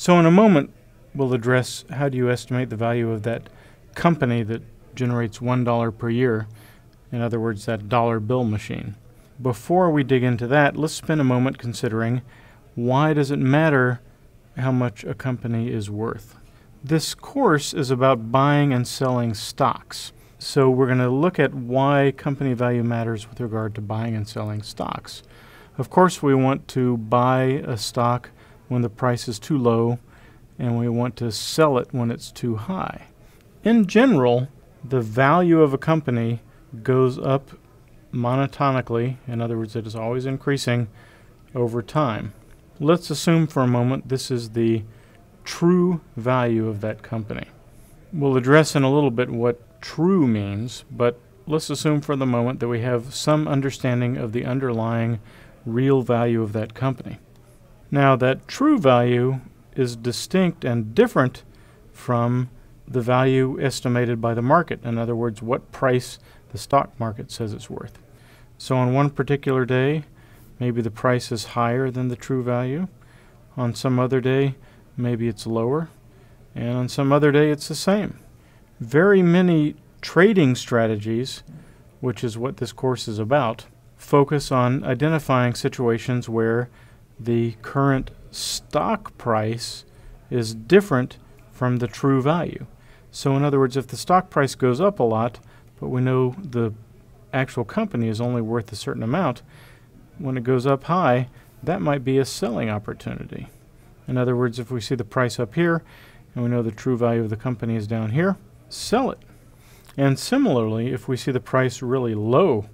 So, in a moment, we'll address how do you estimate the value of that company that generates $1 per year. In other words, that dollar bill machine. Before we dig into that, let's spend a moment considering why does it matter how much a company is worth? This course is about buying and selling stocks. So we're going to look at why company value matters with regard to buying and selling stocks. Of course, we want to buy a stock when the price is too low, and we want to sell it when it's too high. In general, the value of a company goes up monotonically, in other words, it is always increasing over time. Let's assume for a moment this is the true value of that company. We'll address in a little bit what true means, but let's assume for the moment that we have some understanding of the underlying real value of that company. Now, that true value is distinct and different from the value estimated by the market. In other words, what price the stock market says it's worth. So, on one particular day, maybe the price is higher than the true value. On some other day, maybe it's lower. And on some other day, it's the same very many trading strategies, which is what this course is about, focus on identifying situations where the current stock price is different from the true value. So, in other words, if the stock price goes up a lot, but we know the actual company is only worth a certain amount, when it goes up high, that might be a selling opportunity. In other words, if we see the price up here and we know the true value of the company is down here, sell it. And similarly, if we see the price really low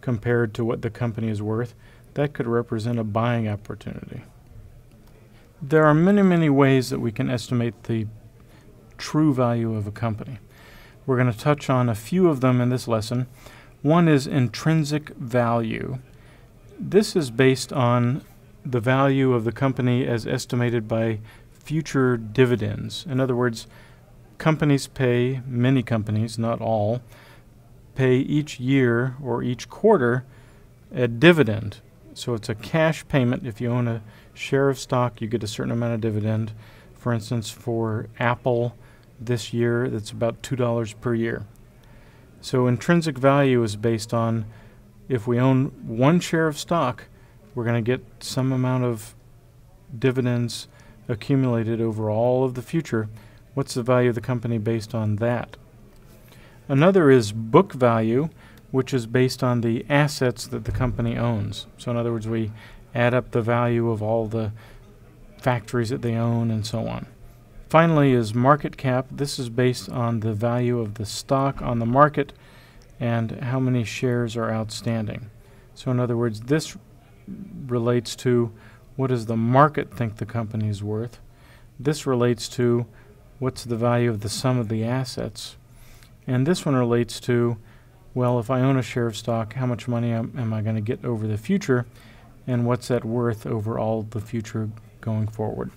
compared to what the company is worth, that could represent a buying opportunity. There are many, many ways that we can estimate the true value of a company. We're going to touch on a few of them in this lesson. One is intrinsic value. This is based on the value of the company as estimated by future dividends. In other words, companies pay, many companies, not all, pay each year or each quarter a dividend. So it's a cash payment. If you own a share of stock, you get a certain amount of dividend. For instance, for Apple this year, that's about $2 per year. So intrinsic value is based on if we own one share of stock, we're going to get some amount of dividends accumulated over all of the future What's the value of the company based on that? Another is book value, which is based on the assets that the company owns. So, in other words, we add up the value of all the factories that they own and so on. Finally, is market cap. This is based on the value of the stock on the market and how many shares are outstanding. So, in other words, this relates to what does the market think the company is worth. This relates to what's the value of the sum of the assets? And this one relates to, well, if I own a share of stock, how much money am, am I going to get over the future? And what's that worth over all the future going forward?